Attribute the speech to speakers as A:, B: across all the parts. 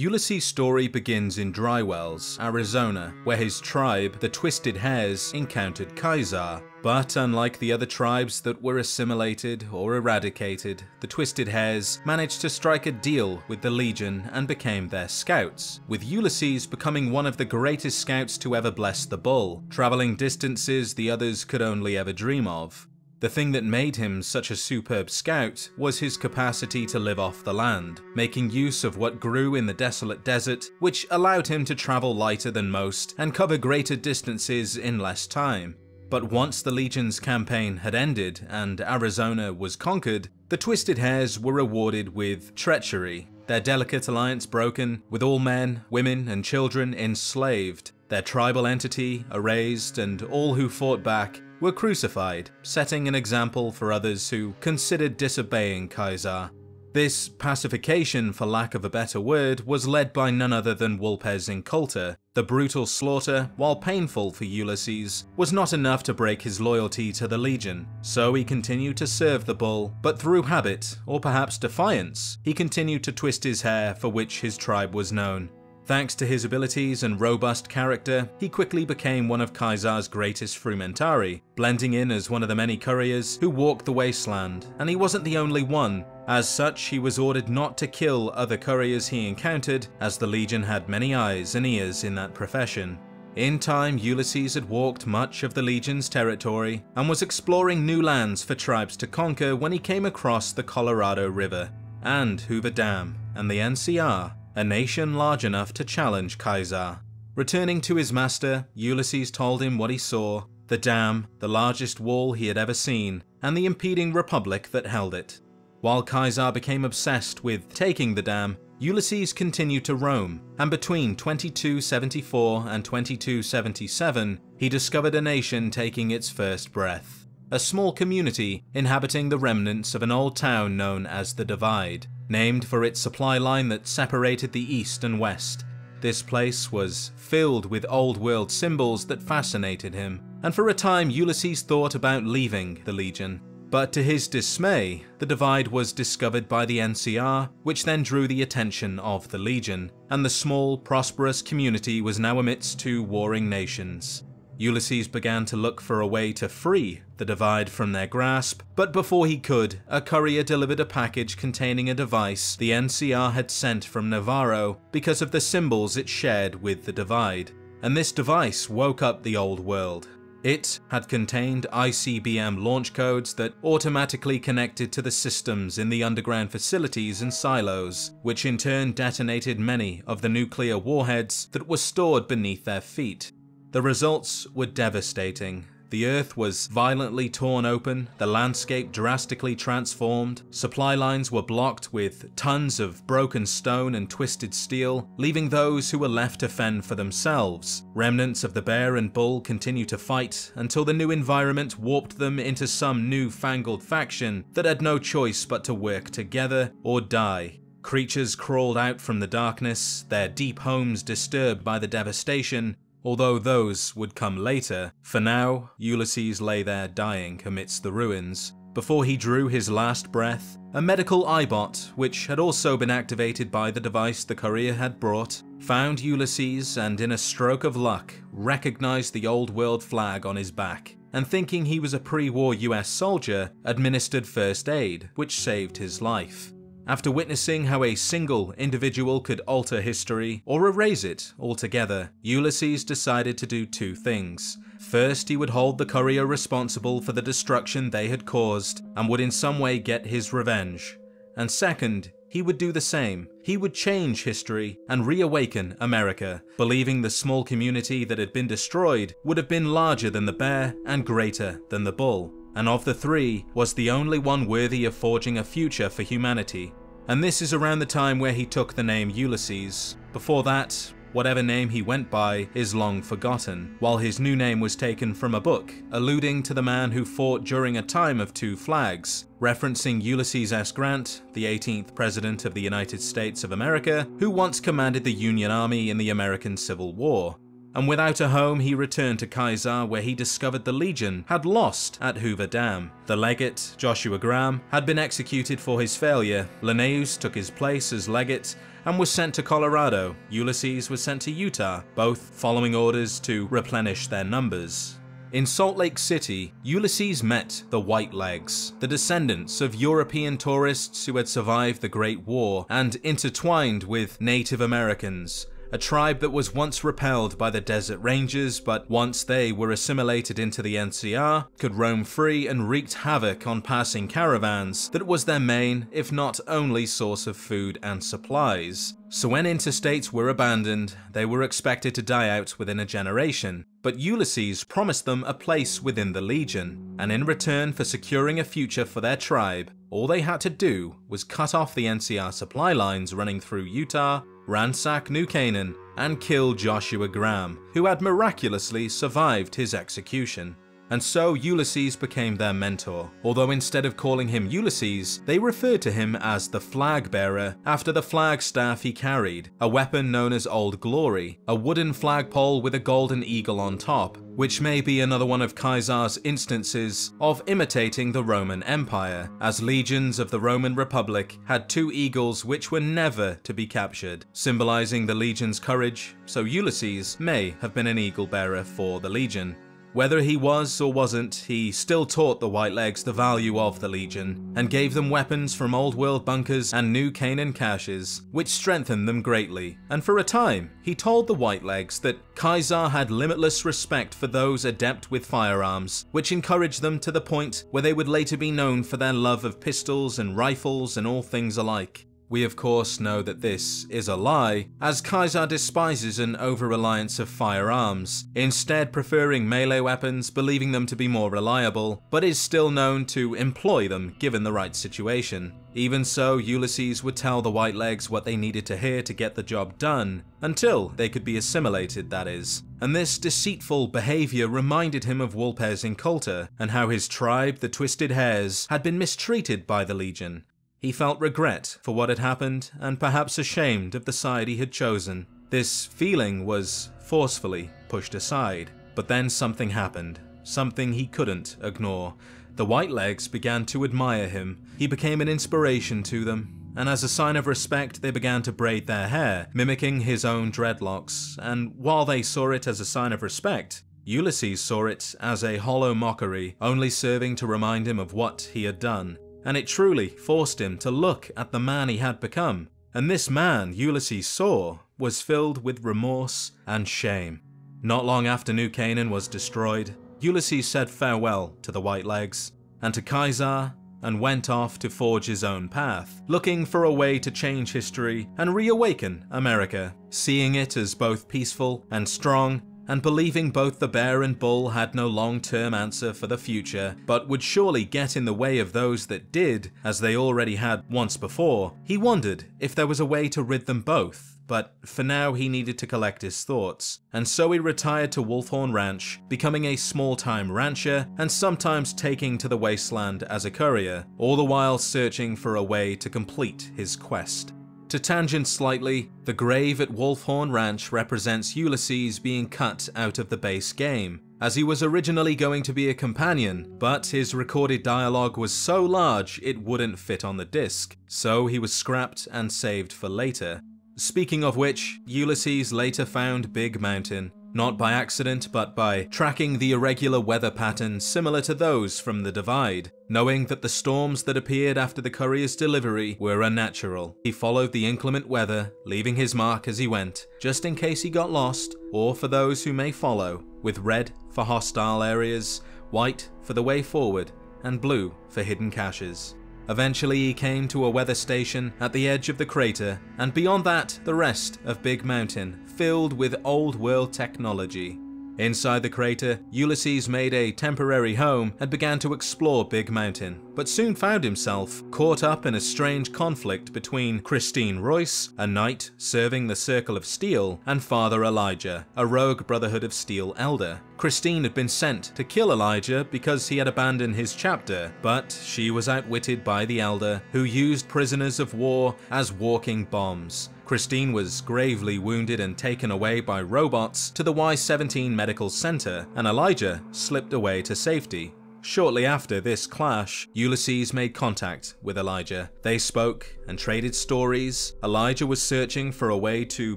A: Ulysses' story begins in Dry Wells, Arizona, where his tribe, the Twisted Hairs, encountered Caesar. But unlike the other tribes that were assimilated or eradicated, the Twisted Hairs managed to strike a deal with the Legion and became their scouts, with Ulysses becoming one of the greatest scouts to ever bless the bull, traveling distances the others could only ever dream of. The thing that made him such a superb scout was his capacity to live off the land, making use of what grew in the desolate desert, which allowed him to travel lighter than most and cover greater distances in less time. But once the Legion's campaign had ended and Arizona was conquered, the Twisted Hairs were rewarded with treachery, their delicate alliance broken, with all men, women, and children enslaved, their tribal entity erased, and all who fought back were crucified, setting an example for others who considered disobeying Caesar. This pacification, for lack of a better word, was led by none other than Vulpes Inculta. The brutal slaughter, while painful for Ulysses, was not enough to break his loyalty to the Legion, so he continued to serve the bull, but through habit, or perhaps defiance, he continued to twist his hair for which his tribe was known. Thanks to his abilities and robust character, he quickly became one of Caesar's greatest frumentarii, blending in as one of the many couriers who walked the wasteland, and he wasn't the only one. As such, he was ordered not to kill other couriers he encountered, as the Legion had many eyes and ears in that profession. In time, Ulysses had walked much of the Legion's territory and was exploring new lands for tribes to conquer when he came across the Colorado River and Hoover Dam and the NCR a nation large enough to challenge Caesar. Returning to his master, Ulysses told him what he saw, the dam, the largest wall he had ever seen, and the impeding republic that held it. While Caesar became obsessed with taking the dam, Ulysses continued to roam, and between 2274 and 2277, he discovered a nation taking its first breath. A small community inhabiting the remnants of an old town known as the Divide, named for its supply line that separated the east and west. This place was filled with old world symbols that fascinated him, and for a time Ulysses thought about leaving the Legion. But to his dismay, the divide was discovered by the NCR, which then drew the attention of the Legion, and the small, prosperous community was now amidst two warring nations. Ulysses began to look for a way to free the divide from their grasp, but before he could, a courier delivered a package containing a device the NCR had sent from Navarro because of the symbols it shared with the divide. And this device woke up the old world, it had contained ICBM launch codes that automatically connected to the systems in the underground facilities and silos, which in turn detonated many of the nuclear warheads that were stored beneath their feet. The results were devastating. The earth was violently torn open, the landscape drastically transformed, supply lines were blocked with tons of broken stone and twisted steel, leaving those who were left to fend for themselves. Remnants of the bear and bull continued to fight until the new environment warped them into some new-fangled faction that had no choice but to work together or die. Creatures crawled out from the darkness, their deep homes disturbed by the devastation, although those would come later. For now, Ulysses lay there dying amidst the ruins. Before he drew his last breath, a medical Eyebot, which had also been activated by the device the courier had brought, found Ulysses and in a stroke of luck, recognized the old world flag on his back, and thinking he was a pre-war US soldier, administered first aid, which saved his life. After witnessing how a single individual could alter history or erase it altogether, Ulysses decided to do two things. First, he would hold the courier responsible for the destruction they had caused and would in some way get his revenge. And second, he would do the same. He would change history and reawaken America, believing the small community that had been destroyed would have been larger than the bear and greater than the bull and of the three, was the only one worthy of forging a future for humanity. And this is around the time where he took the name Ulysses. Before that, whatever name he went by is long forgotten, while his new name was taken from a book, alluding to the man who fought during a time of two flags, referencing Ulysses S. Grant, the 18th President of the United States of America, who once commanded the Union Army in the American Civil War. And without a home he returned to Caesar where he discovered the Legion had lost at Hoover Dam. The legate, Joshua Graham, had been executed for his failure, Lanius took his place as legate, and was sent to Colorado. Ulysses was sent to Utah, both following orders to replenish their numbers. In Salt Lake City, Ulysses met the White Legs, the descendants of European tourists who had survived the Great War and intertwined with Native Americans, a tribe that was once repelled by the desert rangers, but once they were assimilated into the NCR, could roam free and wreaked havoc on passing caravans that was their main, if not only, source of food and supplies. So when interstates were abandoned, they were expected to die out within a generation, but Ulysses promised them a place within the Legion, and in return for securing a future for their tribe, all they had to do was cut off the NCR supply lines running through Utah, ransack New Canaan, and kill Joshua Graham, who had miraculously survived his execution. And so Ulysses became their mentor, although instead of calling him Ulysses, they referred to him as the Flag Bearer after the flag staff he carried, a weapon known as Old Glory, a wooden flagpole with a golden eagle on top, which may be another one of Caesar's instances of imitating the Roman Empire, as legions of the Roman Republic had two eagles which were never to be captured, symbolizing the legion's courage, so Ulysses may have been an eagle bearer for the legion. Whether he was or wasn't, he still taught the White Legs the value of the Legion, and gave them weapons from Old World bunkers and New Canaan caches, which strengthened them greatly, and for a time, he told the White Legs that Caesar had limitless respect for those adept with firearms, which encouraged them to the point where they would later be known for their love of pistols and rifles and all things alike. We of course know that this is a lie, as Caesar despises an over-reliance of firearms, instead preferring melee weapons, believing them to be more reliable, but is still known to employ them given the right situation. Even so, Ulysses would tell the White Legs what they needed to hear to get the job done, until they could be assimilated, that is. And this deceitful behaviour reminded him of Vulpes Inculta, and how his tribe, the Twisted Hairs, had been mistreated by the Legion. He felt regret for what had happened and perhaps ashamed of the side he had chosen. This feeling was forcefully pushed aside. But then something happened, something he couldn't ignore. The White Legs began to admire him. He became an inspiration to them, and as a sign of respect they began to braid their hair, mimicking his own dreadlocks, and while they saw it as a sign of respect, Ulysses saw it as a hollow mockery, only serving to remind him of what he had done and it truly forced him to look at the man he had become. And this man Ulysses saw was filled with remorse and shame. Not long after New Canaan was destroyed, Ulysses said farewell to the White Legs and to Caesar and went off to forge his own path, looking for a way to change history and reawaken America, seeing it as both peaceful and strong and believing both the bear and bull had no long-term answer for the future, but would surely get in the way of those that did, as they already had once before, he wondered if there was a way to rid them both but for now he needed to collect his thoughts, and so he retired to Wolfhorn Ranch, becoming a small-time rancher and sometimes taking to the wasteland as a courier, all the while searching for a way to complete his quest. To tangent slightly, the grave at Wolfhorn Ranch represents Ulysses being cut out of the base game, as he was originally going to be a companion, but his recorded dialogue was so large it wouldn't fit on the disc, so he was scrapped and saved for later. Speaking of which, Ulysses later found Big Mountain, not by accident, but by tracking the irregular weather patterns similar to those from the Divide. Knowing that the storms that appeared after the courier's delivery were unnatural, he followed the inclement weather, leaving his mark as he went, just in case he got lost, or for those who may follow, with red for hostile areas, white for the way forward, and blue for hidden caches. Eventually he came to a weather station at the edge of the crater, and beyond that the rest of Big Mountain, filled with old world technology. Inside the crater, Ulysses made a temporary home and began to explore Big Mountain, but soon found himself caught up in a strange conflict between Christine Royce, a knight serving the Circle of Steel, and Father Elijah, a rogue Brotherhood of Steel elder. Christine had been sent to kill Elijah because he had abandoned his chapter, but she was outwitted by the elder, who used prisoners of war as walking bombs, Christine was gravely wounded and taken away by robots to the Y-17 Medical Center, and Elijah slipped away to safety. Shortly after this clash, Ulysses made contact with Elijah. They spoke and traded stories. Elijah was searching for a way to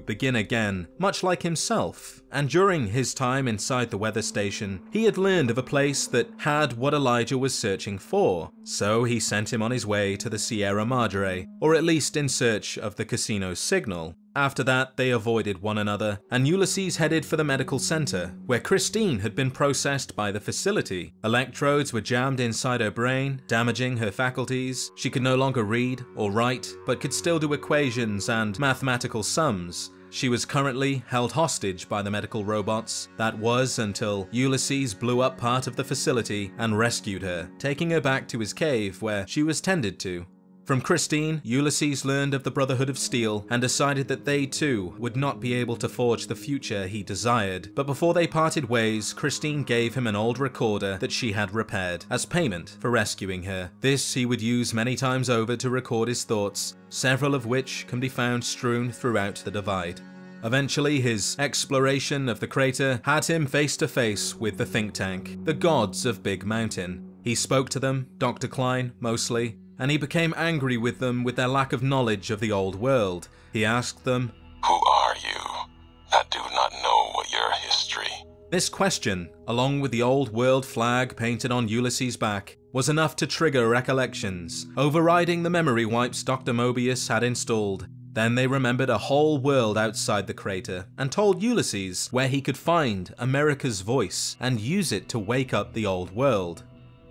A: begin again, much like himself. And during his time inside the weather station, he had learned of a place that had what Elijah was searching for. So he sent him on his way to the Sierra Madre, or at least in search of the casino's signal. After that, they avoided one another, and Ulysses headed for the medical center, where Christine had been processed by the facility. Electrodes were jammed inside her brain, damaging her faculties. She could no longer read or write, but could still do equations and mathematical sums. She was currently held hostage by the medical robots. That was until Ulysses blew up part of the facility and rescued her, taking her back to his cave where she was tended to. From Christine, Ulysses learned of the Brotherhood of Steel and decided that they too would not be able to forge the future he desired. But before they parted ways, Christine gave him an old recorder that she had repaired as payment for rescuing her. This he would use many times over to record his thoughts, several of which can be found strewn throughout the Divide. Eventually, his exploration of the crater had him face to face with the think tank, the gods of Big Mountain. He spoke to them, Dr. Klein mostly, and he became angry with them with their lack of knowledge of the old world. He asked them,
B: Who are you? that do not know what your history.
A: This question, along with the old world flag painted on Ulysses' back, was enough to trigger recollections, overriding the memory wipes Dr. Mobius had installed. Then they remembered a whole world outside the crater and told Ulysses where he could find America's voice and use it to wake up the old world.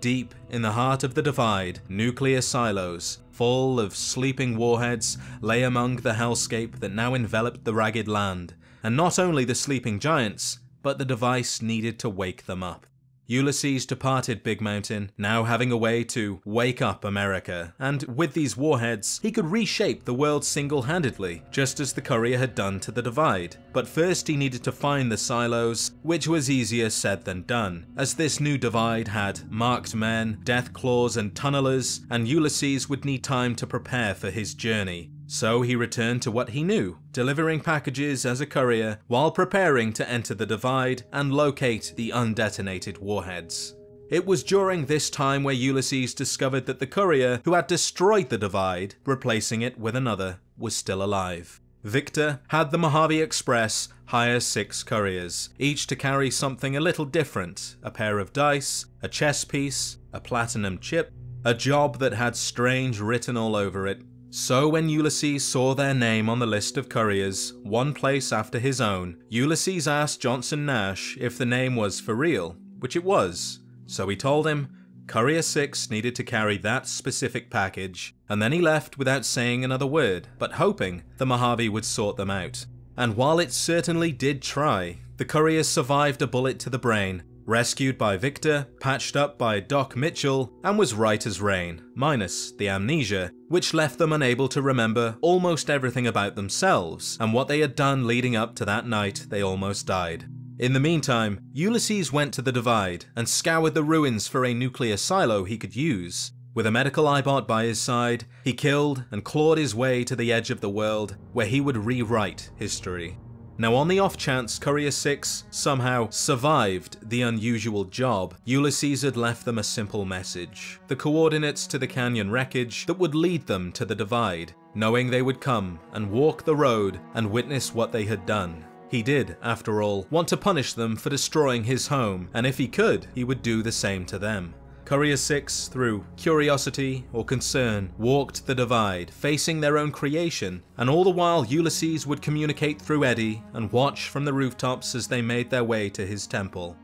A: Deep in the heart of the Divide, nuclear silos, full of sleeping warheads, lay among the hellscape that now enveloped the ragged land, and not only the sleeping giants, but the device needed to wake them up. Ulysses departed Big Mountain, now having a way to wake up America, and with these warheads, he could reshape the world single-handedly, just as the Courier had done to the Divide. But first he needed to find the silos, which was easier said than done, as this new Divide had marked men, death claws and tunnelers, and Ulysses would need time to prepare for his journey. So he returned to what he knew, delivering packages as a courier while preparing to enter the Divide and locate the undetonated warheads. It was during this time where Ulysses discovered that the courier who had destroyed the Divide, replacing it with another, was still alive. Victor had the Mojave Express hire six couriers, each to carry something a little different a pair of dice, a chess piece, a platinum chip, a job that had strange written all over it, so when Ulysses saw their name on the list of couriers, one place after his own, Ulysses asked Johnson Nash if the name was for real, which it was. So he told him Courier 6 needed to carry that specific package, and then he left without saying another word, but hoping the Mojave would sort them out. And while it certainly did try, the courier survived a bullet to the brain rescued by Victor, patched up by Doc Mitchell, and was right as rain, minus the amnesia, which left them unable to remember almost everything about themselves and what they had done leading up to that night they almost died. In the meantime, Ulysses went to the Divide and scoured the ruins for a nuclear silo he could use. With a medical Eyebot by his side, he killed and clawed his way to the edge of the world where he would rewrite history. Now on the off chance Courier 6 somehow survived the unusual job, Ulysses had left them a simple message, the coordinates to the canyon wreckage that would lead them to the divide, knowing they would come and walk the road and witness what they had done. He did, after all, want to punish them for destroying his home, and if he could, he would do the same to them. Courier 6, through curiosity or concern, walked the divide, facing their own creation, and all the while Ulysses would communicate through ED-E and watch from the rooftops as they made their way to his temple.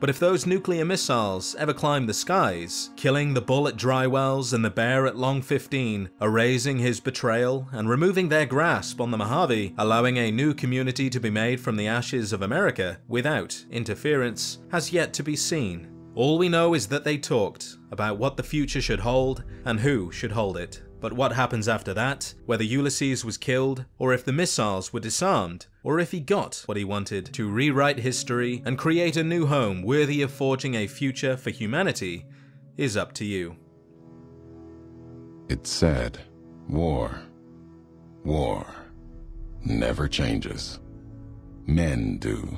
A: But if those nuclear missiles ever climbed the skies, killing the bull at Dry Wells and the bear at Long 15, erasing his betrayal and removing their grasp on the Mojave, allowing a new community to be made from the ashes of America without interference, has yet to be seen. All we know is that they talked about what the future should hold and who should hold it. But what happens after that, whether Ulysses was killed, or if the missiles were disarmed, or if he got what he wanted to rewrite history and create a new home worthy of forging a future for humanity, is up to you.
B: It said, war, war, never changes. Men do.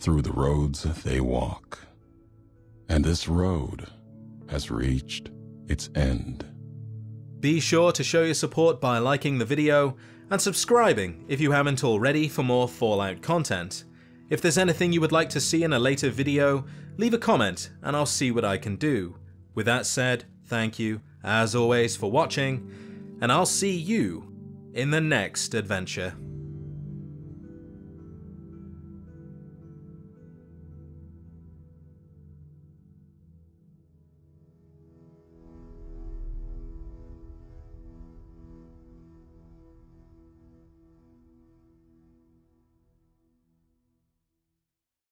B: Through the roads they walk. And this road has reached its end.
A: Be sure to show your support by liking the video and subscribing if you haven't already for more Fallout content. If there's anything you would like to see in a later video, leave a comment and I'll see what I can do. With that said, thank you, as always, for watching, and I'll see you in the next adventure.